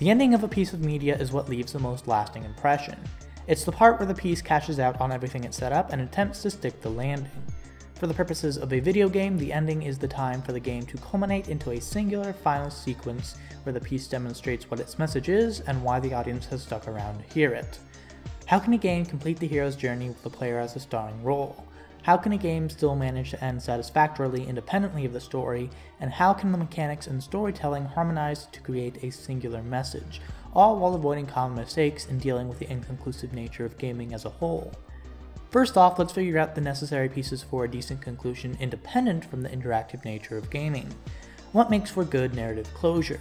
The ending of a piece of media is what leaves the most lasting impression. It's the part where the piece cashes out on everything it set up and attempts to stick the landing. For the purposes of a video game, the ending is the time for the game to culminate into a singular final sequence where the piece demonstrates what its message is and why the audience has stuck around to hear it. How can a game complete the hero's journey with the player as a starring role? How can a game still manage to end satisfactorily independently of the story, and how can the mechanics and storytelling harmonize to create a singular message, all while avoiding common mistakes and dealing with the inconclusive nature of gaming as a whole? First off, let's figure out the necessary pieces for a decent conclusion independent from the interactive nature of gaming. What makes for good narrative closure?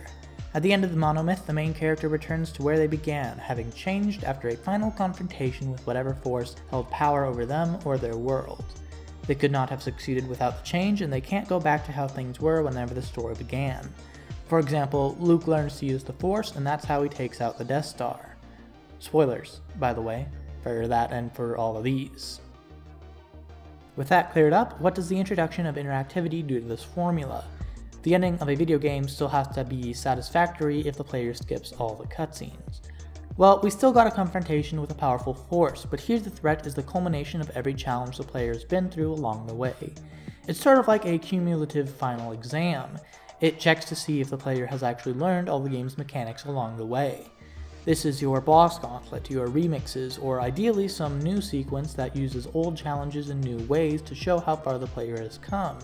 At the end of the monomyth, the main character returns to where they began, having changed after a final confrontation with whatever force held power over them or their world. They could not have succeeded without the change, and they can't go back to how things were whenever the story began. For example, Luke learns to use the Force, and that's how he takes out the Death Star. Spoilers, by the way for that and for all of these. With that cleared up, what does the introduction of interactivity do to this formula? The ending of a video game still has to be satisfactory if the player skips all the cutscenes. Well, we still got a confrontation with a powerful force, but here the threat is the culmination of every challenge the player has been through along the way. It's sort of like a cumulative final exam. It checks to see if the player has actually learned all the game's mechanics along the way. This is your boss gauntlet, your remixes, or ideally some new sequence that uses old challenges in new ways to show how far the player has come.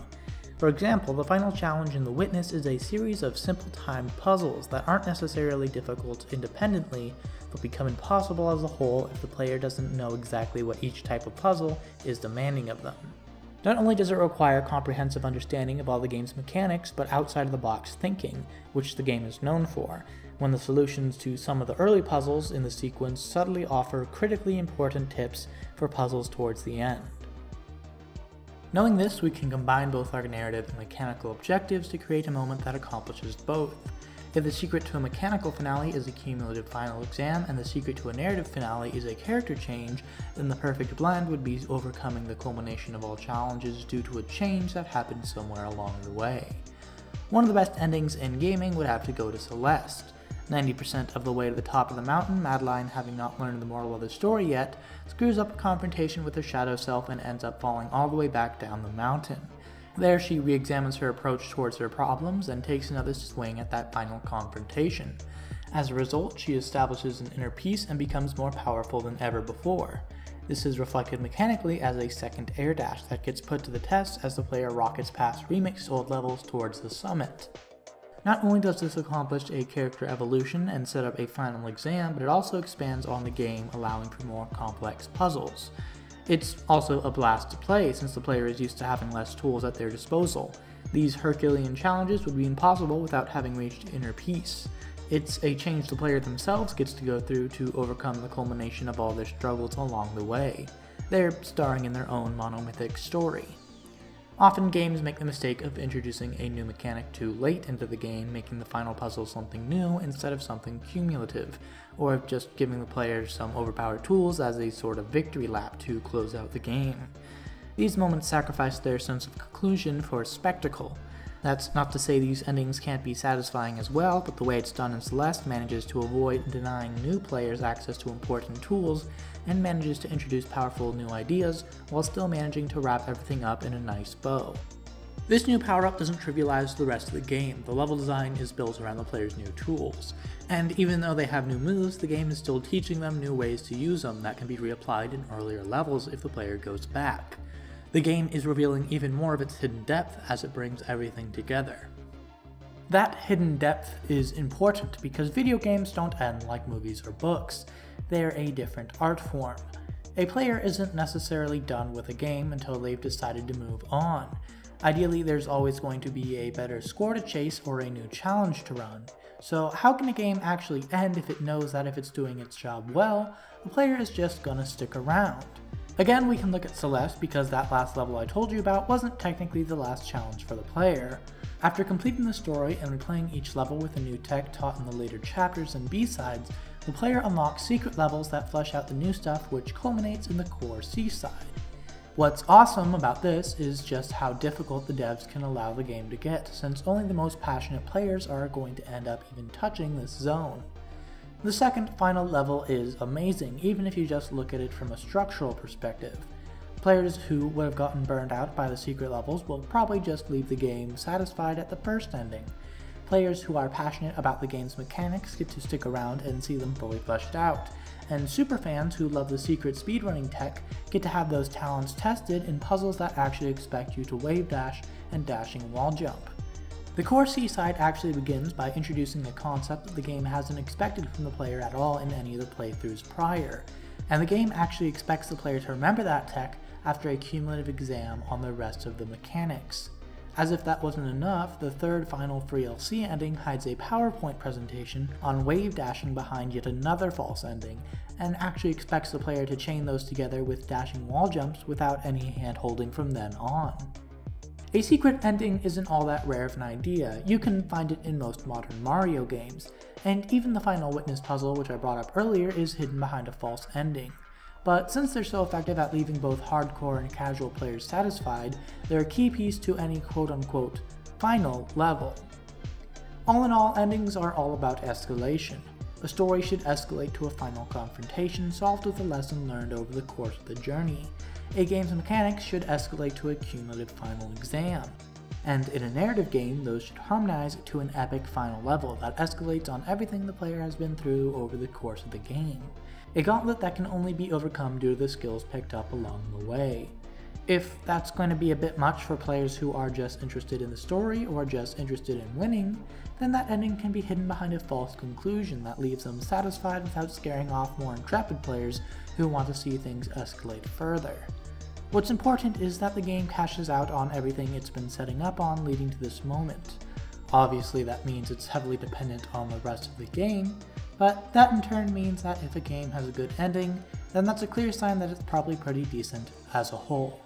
For example, the final challenge in The Witness is a series of simple timed puzzles that aren't necessarily difficult independently, but become impossible as a whole if the player doesn't know exactly what each type of puzzle is demanding of them. Not only does it require comprehensive understanding of all the game's mechanics, but outside of the box thinking, which the game is known for, when the solutions to some of the early puzzles in the sequence subtly offer critically important tips for puzzles towards the end. Knowing this, we can combine both our narrative and mechanical objectives to create a moment that accomplishes both. If the secret to a mechanical finale is a cumulative final exam and the secret to a narrative finale is a character change, then the perfect blend would be overcoming the culmination of all challenges due to a change that happened somewhere along the way. One of the best endings in gaming would have to go to Celeste. 90% of the way to the top of the mountain, Madeline, having not learned the moral of the story yet, screws up a confrontation with her shadow self and ends up falling all the way back down the mountain. There, she re examines her approach towards her problems and takes another swing at that final confrontation. As a result, she establishes an inner peace and becomes more powerful than ever before. This is reflected mechanically as a second air dash that gets put to the test as the player rockets past remixed old levels towards the summit. Not only does this accomplish a character evolution and set up a final exam, but it also expands on the game, allowing for more complex puzzles. It's also a blast to play since the player is used to having less tools at their disposal. These Herculean challenges would be impossible without having reached inner peace. It's a change the player themselves gets to go through to overcome the culmination of all their struggles along the way. They're starring in their own monomythic story. Often games make the mistake of introducing a new mechanic too late into the game, making the final puzzle something new instead of something cumulative, or just giving the players some overpowered tools as a sort of victory lap to close out the game. These moments sacrifice their sense of conclusion for spectacle, that's not to say these endings can't be satisfying as well, but the way it's done in Celeste manages to avoid denying new players access to important tools and manages to introduce powerful new ideas while still managing to wrap everything up in a nice bow. This new power-up doesn't trivialize the rest of the game, the level design is built around the player's new tools. And even though they have new moves, the game is still teaching them new ways to use them that can be reapplied in earlier levels if the player goes back. The game is revealing even more of its hidden depth as it brings everything together. That hidden depth is important because video games don't end like movies or books. They're a different art form. A player isn't necessarily done with a game until they've decided to move on. Ideally, there's always going to be a better score to chase or a new challenge to run. So how can a game actually end if it knows that if it's doing its job well, the player is just gonna stick around? Again, we can look at Celeste because that last level I told you about wasn't technically the last challenge for the player. After completing the story and replaying each level with the new tech taught in the later chapters and B-sides, the player unlocks secret levels that flesh out the new stuff which culminates in the core C-side. What's awesome about this is just how difficult the devs can allow the game to get, since only the most passionate players are going to end up even touching this zone. The second final level is amazing, even if you just look at it from a structural perspective. Players who would have gotten burned out by the secret levels will probably just leave the game satisfied at the first ending. Players who are passionate about the game's mechanics get to stick around and see them fully fleshed out, and superfans who love the secret speedrunning tech get to have those talents tested in puzzles that actually expect you to wave dash and dashing wall jump. The core C-side actually begins by introducing a concept that the game hasn't expected from the player at all in any of the playthroughs prior, and the game actually expects the player to remember that tech after a cumulative exam on the rest of the mechanics. As if that wasn't enough, the third final free DLC ending hides a PowerPoint presentation on wave dashing behind yet another false ending, and actually expects the player to chain those together with dashing wall jumps without any hand holding from then on. A secret ending isn't all that rare of an idea, you can find it in most modern Mario games, and even the Final Witness puzzle which I brought up earlier is hidden behind a false ending. But since they're so effective at leaving both hardcore and casual players satisfied, they're a key piece to any quote-unquote final level. All in all, endings are all about escalation. A story should escalate to a final confrontation solved with a lesson learned over the course of the journey. A game's mechanics should escalate to a cumulative final exam. And in a narrative game, those should harmonize to an epic final level that escalates on everything the player has been through over the course of the game a gauntlet that can only be overcome due to the skills picked up along the way. If that's going to be a bit much for players who are just interested in the story or just interested in winning, then that ending can be hidden behind a false conclusion that leaves them satisfied without scaring off more intrepid players who want to see things escalate further. What's important is that the game cashes out on everything it's been setting up on leading to this moment. Obviously that means it's heavily dependent on the rest of the game, but that in turn means that if a game has a good ending, then that's a clear sign that it's probably pretty decent as a whole.